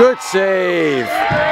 Good save.